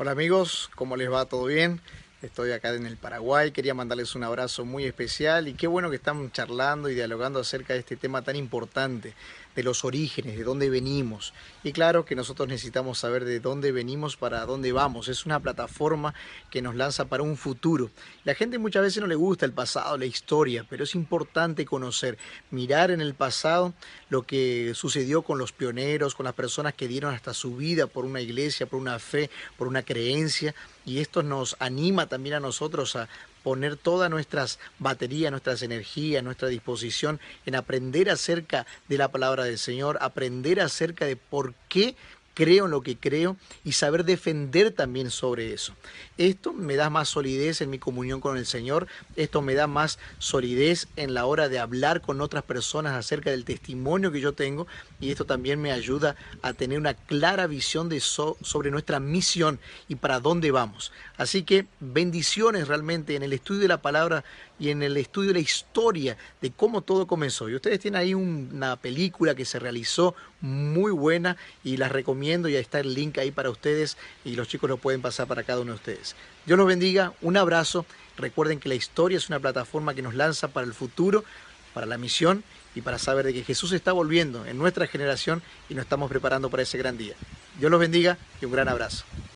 Hola amigos, ¿cómo les va? ¿Todo bien? Estoy acá en el Paraguay, quería mandarles un abrazo muy especial y qué bueno que están charlando y dialogando acerca de este tema tan importante, de los orígenes, de dónde venimos. Y claro que nosotros necesitamos saber de dónde venimos para dónde vamos. Es una plataforma que nos lanza para un futuro. La gente muchas veces no le gusta el pasado, la historia, pero es importante conocer, mirar en el pasado lo que sucedió con los pioneros, con las personas que dieron hasta su vida por una iglesia, por una fe, por una creencia. Y esto nos anima también a nosotros a poner todas nuestras baterías, nuestras energías, nuestra disposición en aprender acerca de la palabra del Señor, aprender acerca de por qué creo en lo que creo y saber defender también sobre eso. Esto me da más solidez en mi comunión con el Señor, esto me da más solidez en la hora de hablar con otras personas acerca del testimonio que yo tengo y esto también me ayuda a tener una clara visión de sobre nuestra misión y para dónde vamos. Así que bendiciones realmente en el estudio de la palabra y en el estudio de la historia de cómo todo comenzó. Y ustedes tienen ahí una película que se realizó muy buena y las recomiendo. Ya está el link ahí para ustedes y los chicos lo pueden pasar para cada uno de ustedes. Dios los bendiga, un abrazo. Recuerden que la historia es una plataforma que nos lanza para el futuro, para la misión y para saber de que Jesús está volviendo en nuestra generación y nos estamos preparando para ese gran día. Dios los bendiga y un gran abrazo.